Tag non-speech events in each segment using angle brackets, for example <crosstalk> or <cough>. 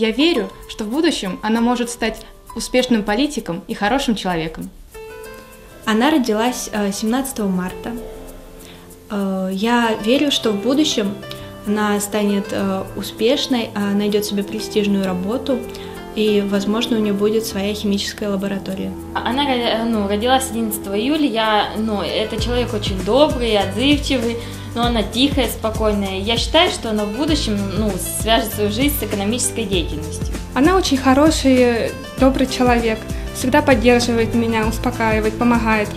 я верю, что в будущем она может стать успешным политиком и хорошим человеком. Она родилась 17 э, марта. Э, я верю, что в будущем она станет э, успешной, найдет себе престижную работу, и, возможно, у нее будет своя химическая лаборатория. Она ну, родилась 11 июля, я, ну, это человек очень добрый, отзывчивый, но она тихая, спокойная. Я считаю, что она в будущем ну, свяжет свою жизнь с экономической деятельностью. Она очень хороший, добрый человек, всегда поддерживает меня, успокаивает, помогает.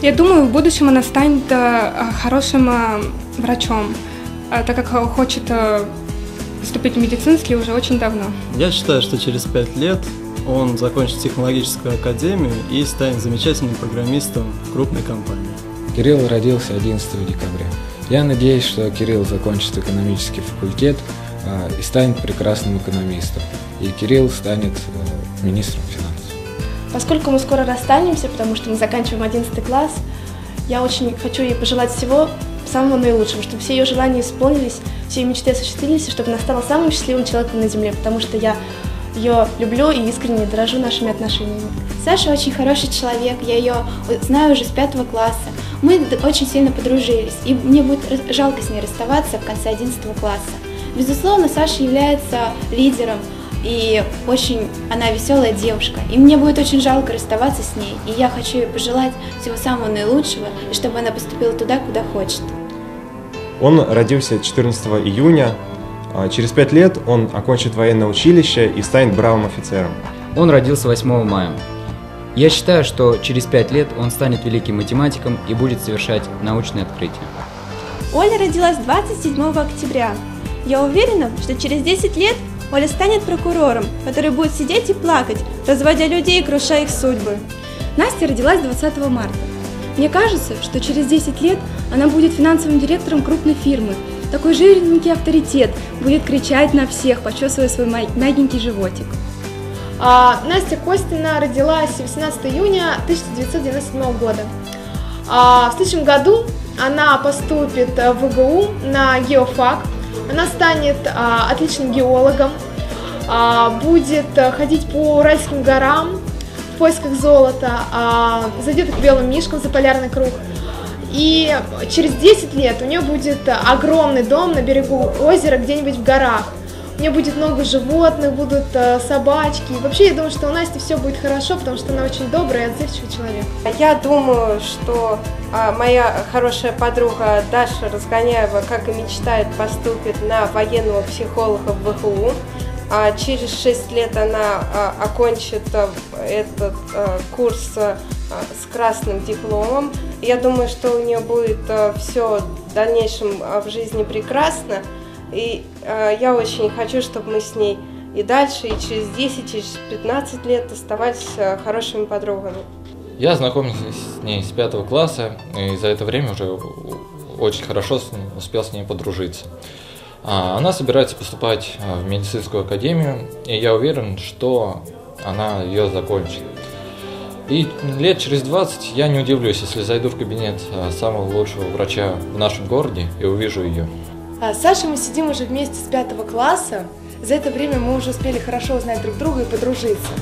Я думаю, в будущем она станет э, хорошим э, врачом, э, так как хочет поступить в медицинский уже очень давно. Я считаю, что через пять лет он закончит технологическую академию и станет замечательным программистом в крупной компании. Кирилл родился 11 декабря. Я надеюсь, что Кирилл закончит экономический факультет э, и станет прекрасным экономистом. И Кирилл станет э, министром финансов. Поскольку мы скоро расстанемся, потому что мы заканчиваем 11 класс, я очень хочу ей пожелать всего самого наилучшего, чтобы все ее желания исполнились, все ее мечты осуществились, и чтобы она стала самым счастливым человеком на Земле, потому что я ее люблю и искренне дорожу нашими отношениями. Саша очень хороший человек, я ее знаю уже с пятого класса. Мы очень сильно подружились, и мне будет жалко с ней расставаться в конце 11 класса. Безусловно, Саша является лидером, и очень она веселая девушка. И мне будет очень жалко расставаться с ней, и я хочу ей пожелать всего самого наилучшего, и чтобы она поступила туда, куда хочет. Он родился 14 июня. А через пять лет он окончит военное училище и станет бравым офицером. Он родился 8 мая. Я считаю, что через пять лет он станет великим математиком и будет совершать научные открытия. Оля родилась 27 октября. Я уверена, что через 10 лет Оля станет прокурором, который будет сидеть и плакать, разводя людей и крушая их судьбы. Настя родилась 20 марта. Мне кажется, что через 10 лет она будет финансовым директором крупной фирмы. Такой жирненький авторитет будет кричать на всех, почесывая свой мягенький животик. А, Настя Костина родилась 18 июня 1997 года. А, в следующем году она поступит в ВГУ на геофак. Она станет а, отличным геологом, будет ходить по Уральским горам в поисках золота, зайдет к белым мишкам за полярный круг. И через 10 лет у нее будет огромный дом на берегу озера где-нибудь в горах у нее будет много животных, будут э, собачки. Вообще, я думаю, что у Насти все будет хорошо, потому что она очень добрый и отзывчивый человек. Я думаю, что а, моя хорошая подруга Даша Разгоняева, как и мечтает, поступит на военного психолога в ВХУ. А через 6 лет она а, окончит а, этот а, курс а, с красным дипломом. Я думаю, что у нее будет а, все в дальнейшем а, в жизни прекрасно. И э, я очень хочу, чтобы мы с ней и дальше, и через 10, через 15 лет оставались э, хорошими подругами. Я знакомился с ней с пятого класса, и за это время уже очень хорошо успел с ней подружиться. А, она собирается поступать э, в медицинскую академию, и я уверен, что она ее закончит. И лет через 20 я не удивлюсь, если зайду в кабинет э, самого лучшего врача в нашем городе и увижу ее. А с Сашей мы сидим уже вместе с пятого класса. За это время мы уже успели хорошо узнать друг друга и подружиться.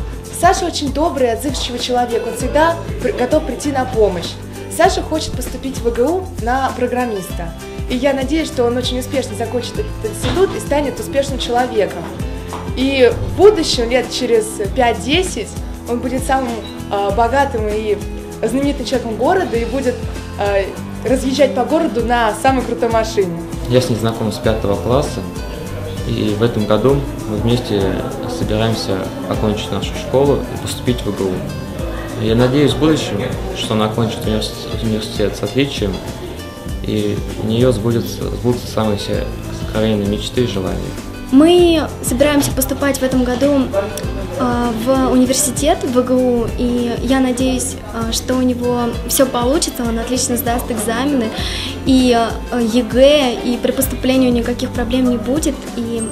Саша очень добрый и отзывчивый человек, он всегда готов прийти на помощь. Саша хочет поступить в ВГУ на программиста. И я надеюсь, что он очень успешно закончит этот институт и станет успешным человеком. И в будущем, лет через 5-10, он будет самым э, богатым и знаменитым человеком города и будет э, разъезжать по городу на самой крутой машине. Я с ней знаком с пятого класса, и в этом году мы вместе собираемся окончить нашу школу и поступить в ИГУ. Я надеюсь в будущем, что она окончит университет с отличием, и у нее сбудутся, сбудутся самые все сокровенные мечты и желания. Мы собираемся поступать в этом году в университет, в ВГУ, и я надеюсь, а, что у него все получится, он отлично сдаст экзамены, и а, ЕГЭ, и при поступлении никаких проблем не будет, и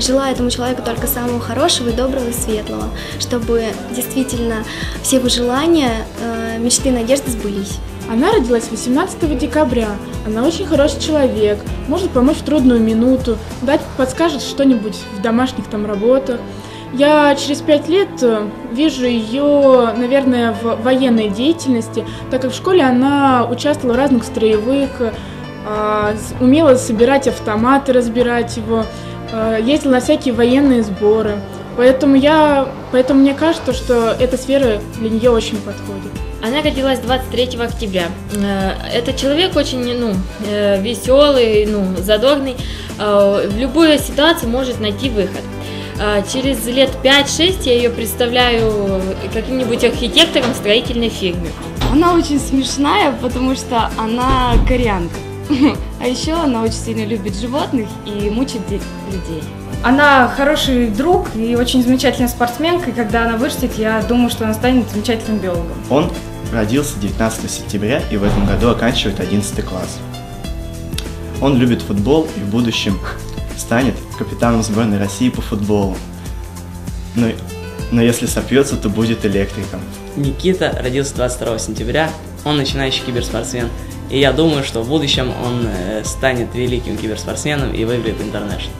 желаю этому человеку только самого хорошего и доброго и светлого, чтобы действительно все его желания, мечты и надежды сбылись. Она родилась 18 декабря. Она очень хороший человек, может помочь в трудную минуту, дать, подскажет что-нибудь в домашних там работах. Я через пять лет э, вижу ее, наверное, в военной деятельности, так как в школе она участвовала в разных строевых, а, умела собирать автоматы, разбирать его, а, ездила на всякие военные сборы. Поэтому я, поэтому мне кажется, что эта сфера для нее очень подходит. Она родилась 23 октября. Э, это человек очень ну, э, веселый, ну, задорный. В любую ситуацию может найти выход. Через лет 5-6 я ее представляю каким-нибудь архитектором в строительной фирме. Она очень смешная, потому что она корянка. <laughs> А еще она очень сильно любит животных и мучит людей. Она хороший друг и очень замечательная спортсменка, и когда она вырастет, я думаю, что она станет замечательным биологом. Он родился 19 сентября и в этом году оканчивает 11 класс. Он любит футбол и в будущем станет капитаном сборной России по футболу. Но, но если сопьется, то будет электриком. Никита родился 22 сентября, он начинающий киберспортсмен. И я думаю, что в будущем он э, станет великим киберспортсменом и выиграет интернешнл.